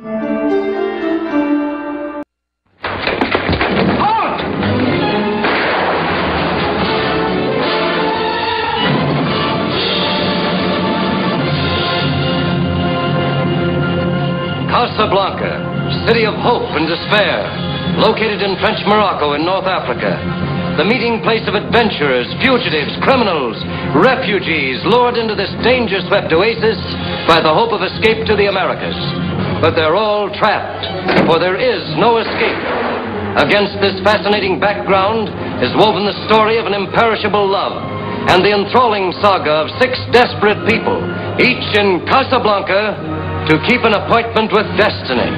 Casablanca, city of hope and despair, located in French Morocco in North Africa. The meeting place of adventurers, fugitives, criminals, refugees lured into this danger swept oasis by the hope of escape to the Americas. But they're all trapped, for there is no escape. Against this fascinating background is woven the story of an imperishable love and the enthralling saga of six desperate people, each in Casablanca to keep an appointment with destiny.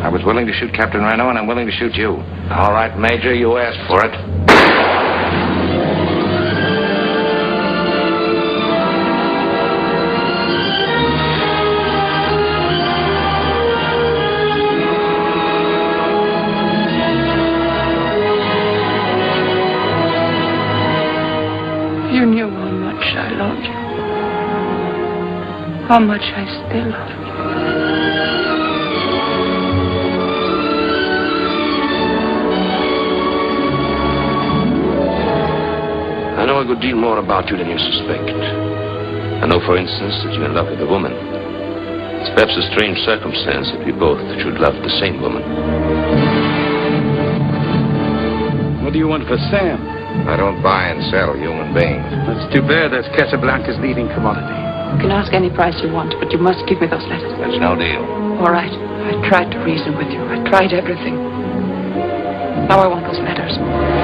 I was willing to shoot Captain Renault, and I'm willing to shoot you. All right, Major, you asked for it. You knew how much I loved you. How much I still love you. I know a good deal more about you than you suspect. I know, for instance, that you're in love with a woman. It's perhaps a strange circumstance that we both should love the same woman. What do you want for Sam? I don't buy and sell human beings. That's too bad. That's Casablanca's leading commodity. You can ask any price you want, but you must give me those letters. That's no deal. All right. I tried to reason with you. I tried everything. Now I want those letters.